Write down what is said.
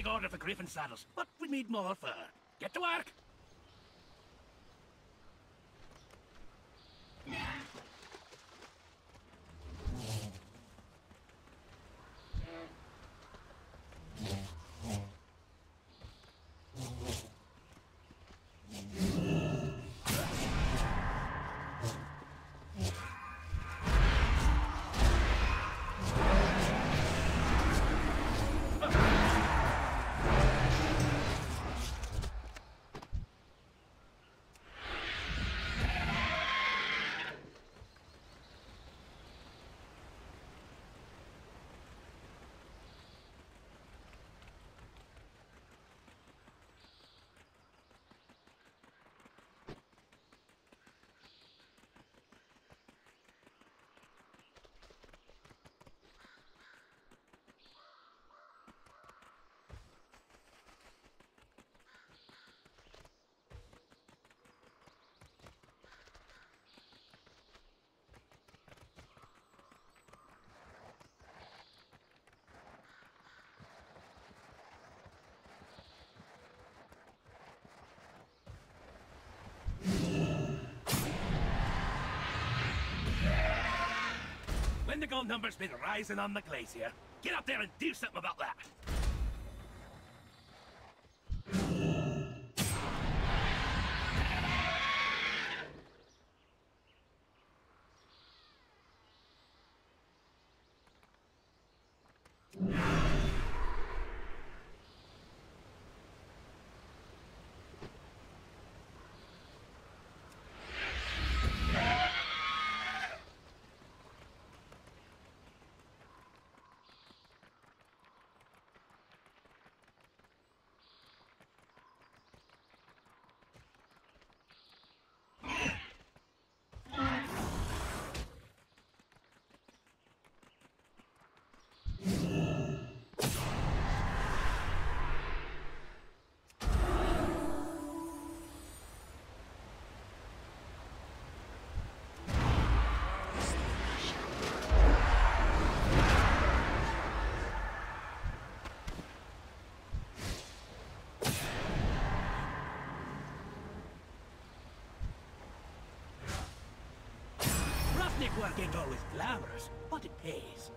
big order for Gryphon saddles, but we need more fur. Get to work! Wendigo numbers been rising on the glacier. Get up there and do something about that. Work ain't always glamorous, but it pays.